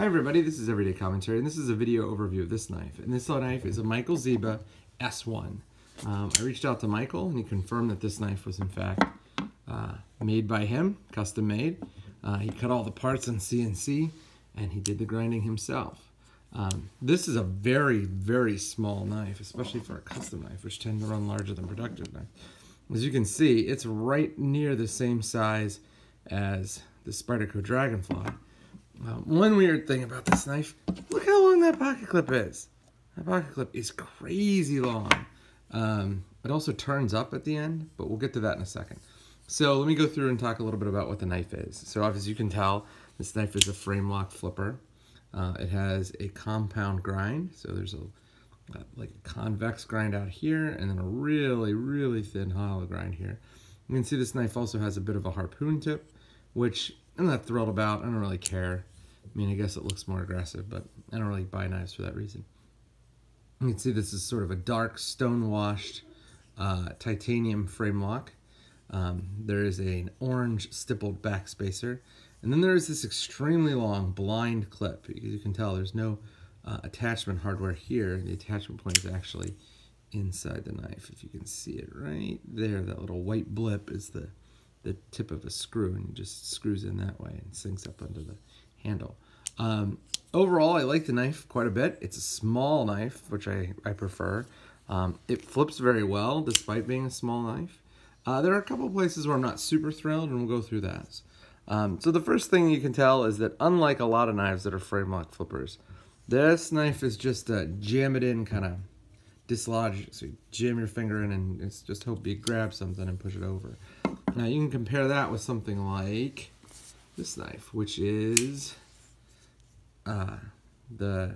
Hi everybody, this is Everyday Commentary, and this is a video overview of this knife. And this knife is a Michael Zieba S1. Um, I reached out to Michael, and he confirmed that this knife was in fact uh, made by him, custom made. Uh, he cut all the parts on CNC, and he did the grinding himself. Um, this is a very, very small knife, especially for a custom knife, which tend to run larger than productive knife. As you can see, it's right near the same size as the Spyderco Dragonfly. Uh, one weird thing about this knife, look how long that pocket clip is. That pocket clip is crazy long. Um, it also turns up at the end, but we'll get to that in a second. So let me go through and talk a little bit about what the knife is. So as you can tell, this knife is a frame lock flipper. Uh, it has a compound grind, so there's a uh, like a convex grind out here, and then a really, really thin hollow grind here. You can see this knife also has a bit of a harpoon tip, which I'm not thrilled about. I don't really care. I mean, I guess it looks more aggressive, but I don't really buy knives for that reason. You can see this is sort of a dark stone-washed uh, titanium frame lock. Um, there is an orange stippled backspacer. And then there is this extremely long blind clip. You can tell there's no uh, attachment hardware here. The attachment point is actually inside the knife. If you can see it right there, that little white blip is the, the tip of a screw and it just screws in that way and sinks up under the handle. Um, overall, I like the knife quite a bit. It's a small knife, which I, I prefer. Um, it flips very well, despite being a small knife. Uh, there are a couple places where I'm not super thrilled, and we'll go through that. Um, so the first thing you can tell is that unlike a lot of knives that are frame lock flippers, this knife is just a jam it in kind of dislodge. So you jam your finger in and it's just hope you grab something and push it over. Now you can compare that with something like this knife, which is uh, the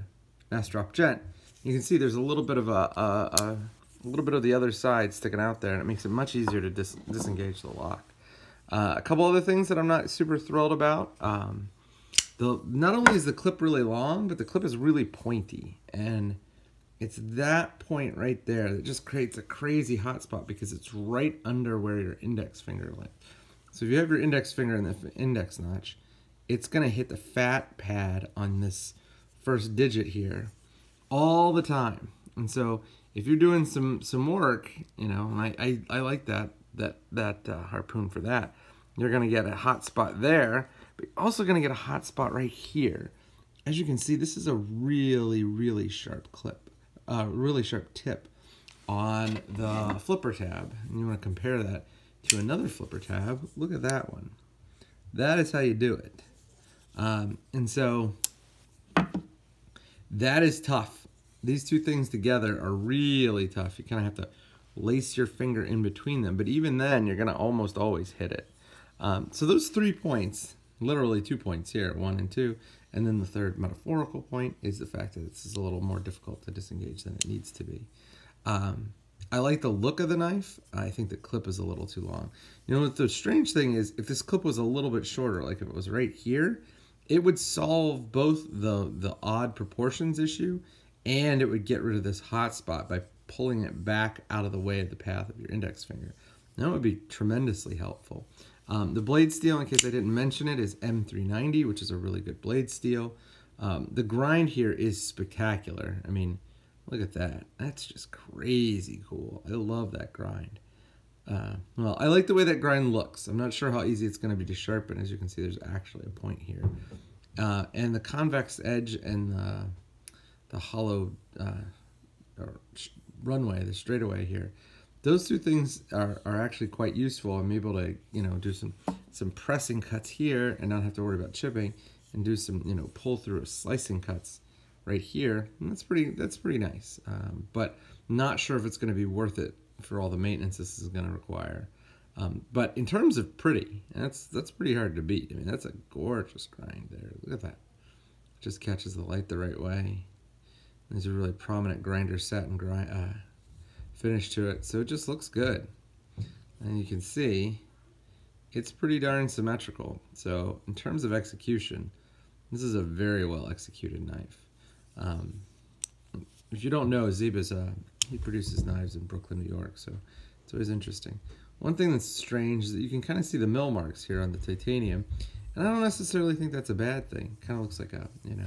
Master Gent. You can see there's a little bit of a, a, a, little bit of the other side sticking out there, and it makes it much easier to dis disengage the lock. Uh, a couple other things that I'm not super thrilled about. Um, the not only is the clip really long, but the clip is really pointy, and it's that point right there that just creates a crazy hot spot because it's right under where your index finger went. So if you have your index finger in the index notch, it's going to hit the fat pad on this first digit here all the time. And so if you're doing some some work, you know, and I, I, I like that that that uh, harpoon for that, you're going to get a hot spot there, but you're also going to get a hot spot right here. As you can see, this is a really, really sharp clip, uh, really sharp tip on the flipper tab. And you want to compare that to another flipper tab, look at that one. That is how you do it. Um, and so that is tough. These two things together are really tough. You kind of have to lace your finger in between them. But even then, you're going to almost always hit it. Um, so those three points, literally two points here, one and two, and then the third metaphorical point is the fact that this is a little more difficult to disengage than it needs to be. Um, I like the look of the knife. I think the clip is a little too long. You know, what the strange thing is if this clip was a little bit shorter, like if it was right here, it would solve both the, the odd proportions issue and it would get rid of this hot spot by pulling it back out of the way of the path of your index finger. That would be tremendously helpful. Um, the blade steel, in case I didn't mention it, is M390, which is a really good blade steel. Um, the grind here is spectacular. I mean, Look at that. That's just crazy cool. I love that grind. Uh, well, I like the way that grind looks. I'm not sure how easy it's going to be to sharpen. As you can see, there's actually a point here. Uh, and the convex edge and the, the hollow uh, runway, the straightaway here, those two things are, are actually quite useful. I'm able to, you know, do some, some pressing cuts here and not have to worry about chipping and do some, you know, pull through slicing cuts right here. And that's pretty, that's pretty nice. Um, but not sure if it's going to be worth it for all the maintenance this is going to require. Um, but in terms of pretty, that's that's pretty hard to beat. I mean, that's a gorgeous grind there. Look at that. Just catches the light the right way. There's a really prominent grinder satin grind uh, finish to it, so it just looks good. And you can see it's pretty darn symmetrical. So in terms of execution, this is a very well executed knife. Um, if you don't know, Zieba's uh, he produces knives in Brooklyn, New York, so it's always interesting. One thing that's strange is that you can kind of see the mill marks here on the titanium, And I don't necessarily think that's a bad thing. Kind of looks like a, you know,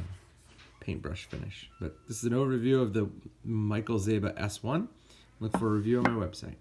paintbrush finish. But this is an overview of the Michael Zieba S1. Look for a review on my website.